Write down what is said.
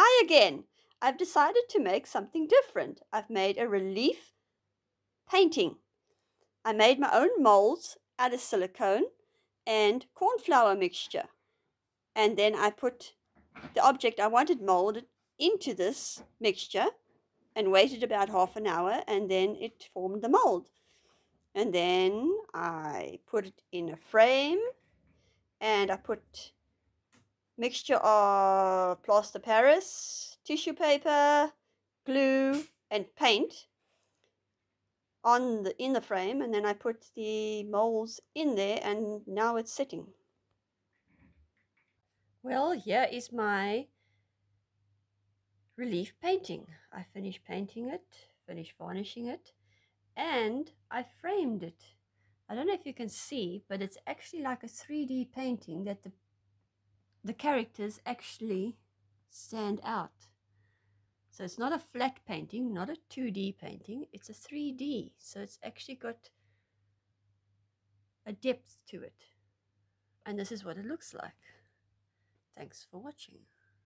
Hi again! I've decided to make something different. I've made a relief painting. I made my own molds out of silicone and cornflour mixture. And then I put the object I wanted molded into this mixture and waited about half an hour and then it formed the mold. And then I put it in a frame and I put mixture of plaster Paris, tissue paper, glue, and paint on the in the frame and then I put the molds in there and now it's sitting. Well, here is my relief painting. I finished painting it, finished varnishing it, and I framed it. I don't know if you can see, but it's actually like a 3D painting that the the characters actually stand out. So it's not a flat painting, not a 2D painting, it's a 3D. So it's actually got a depth to it. And this is what it looks like. Thanks for watching.